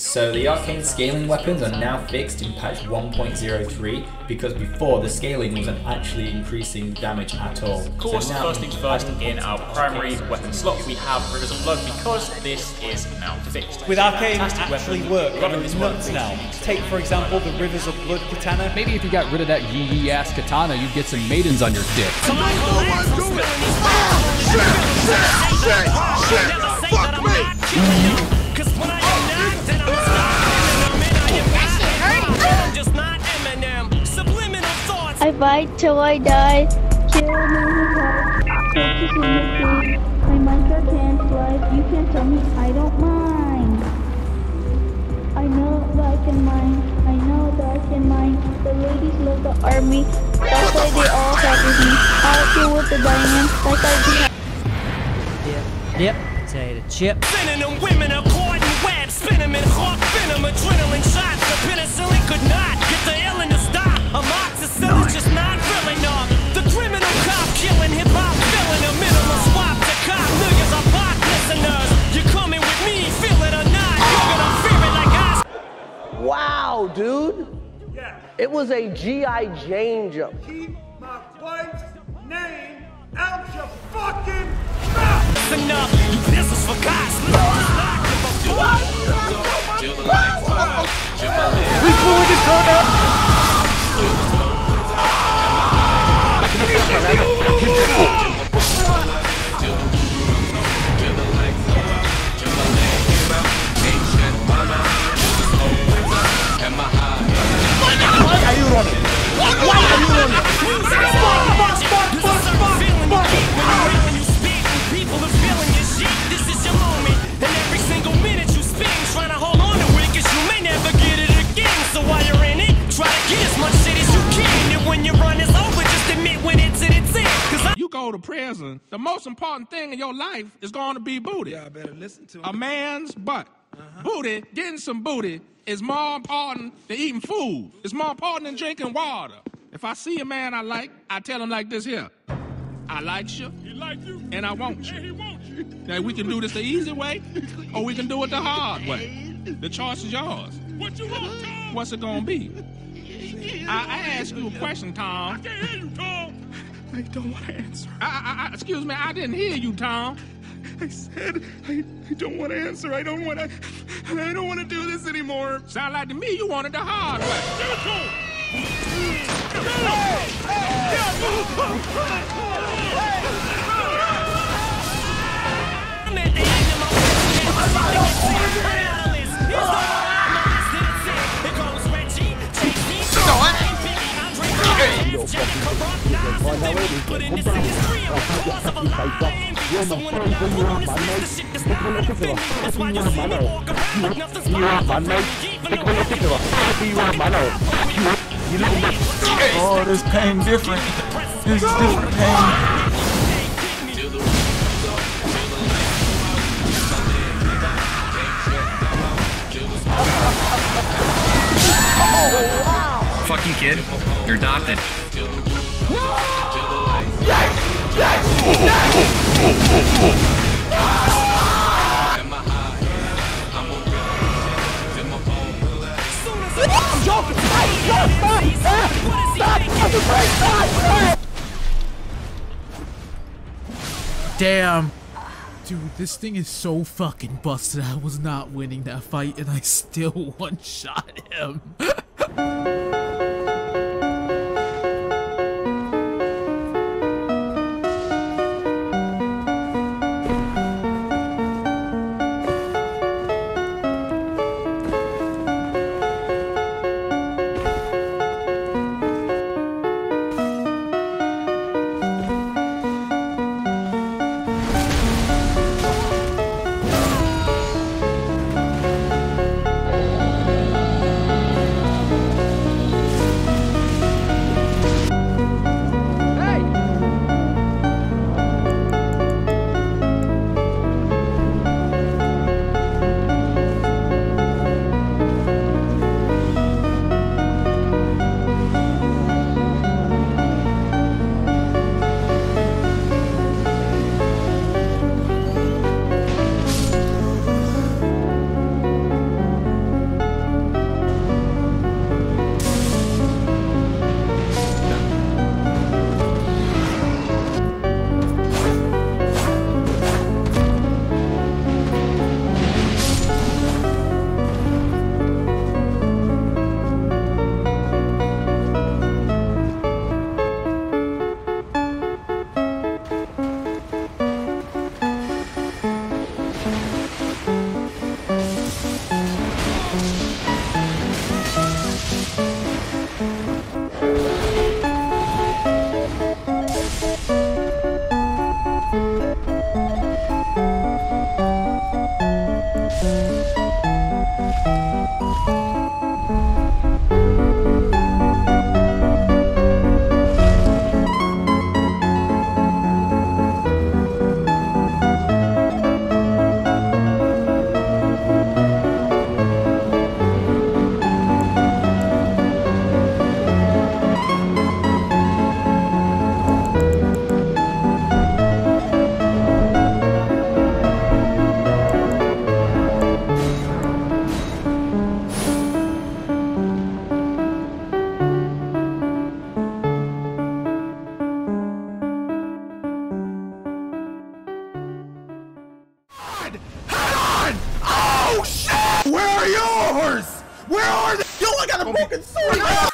So the arcane scaling weapons are now fixed in patch 1.03 because before the scaling wasn't actually increasing damage at all. Of course, so now first things first, in our primary weapon slot we have Rivers of Blood because this is now fixed. With arcane Fantastic actually weapon. work, Running it's this one nuts now. Take for example the Rivers of Blood katana. Maybe if you got rid of that yee yee ass katana, you'd get some maidens on your dick. I fight till I die. Kill me hard. Focus on the food. My mantra can't fly. You can't tell me I don't mind. I know that I can mind. I know that I can mind. The ladies love the army. That's why they all fight with me. I'll deal with the diamond like I do. Dip, dip, potato chip. Spinning them women are caught in web, spin them in hawk, venom, adrenaline shots. The penicillin could not get the ill to stop. Amoxicillin's just not real enough. The criminal cop killing hip hop, filling a minimal swap to cop. Millions of pop listeners. You coming with me, feel it or not. You're gonna fear it like I Wow, dude. Yeah. It was a G.I. Jane jump. Keep my wife's name out your fucking mouth! enough. This is for God's People go to prison, the most important thing in your life is going to be booty. I better listen to A man's butt. Uh-huh. Booty, getting some booty, is more important than eating food. It's more important than drinking water. If I see a man I like, I tell him like this here. I like you. He like you. And I want you. And he wants you. Now we can do this the easy way, or we can do it the hard way. The choice is yours. What you want, Tom? What's it gonna be? I, I asked you a question, Tom. I can't hear you, Tom. I don't want to answer. I, I, I, excuse me, I didn't hear you, Tom. I said I, I don't want to answer. I don't want to. I don't want to do this anymore. Sound like to me you wanted the hard way. Corrupt, Nas, and Diddy. In this industry, I'm the cause of a lot of envy. So when I'm not on this list, the shit does not offend me. That's why you see me walk around like nothing's bothering me. Even though I Oh, this pain different. This is different pain. Fucking kid, you're adopted. Damn. Dude, this thing is so fucking busted. I was not winning that fight and I still one-shot him. Where are they? Yo, I got a broken sword!